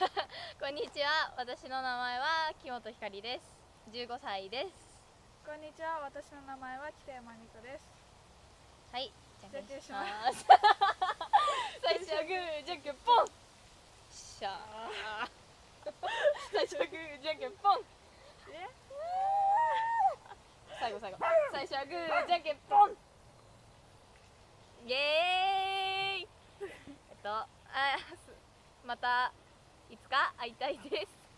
んにちは。私の名前は木本ひかりです。15歳です。こんにちは。私の名前は北山ニコです。はいじゃんけんします。最初はグーじゃんけんポンしゃー。最初はグーじゃんけんポンえ？最後最後。最初はグーじゃんけんポンイエーイ。えっとあすまたいつか会いたいです。